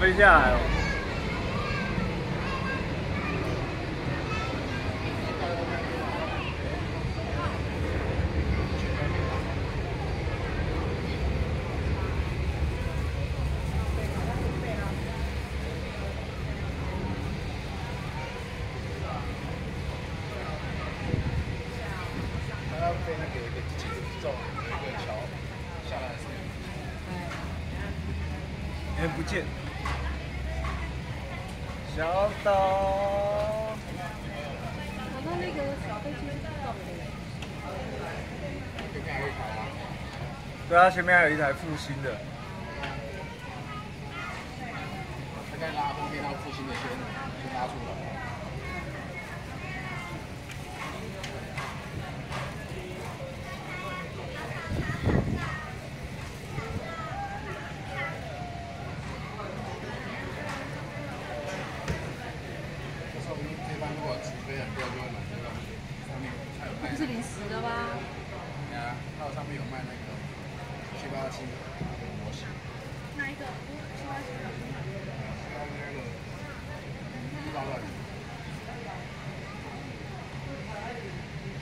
飞下来了。它要飞那个有一个节奏，有一个桥下来的时候，哎，不见。小岛。我那那个小飞机到没有？对面，对啊，前面还有一台复兴的。它该拉后面那个复兴的先先拉出来。这班如果起飞很多，就会买这个上面还有卖不是临时的吧？对啊，它上面有卖那个七八七的模型。哪一个？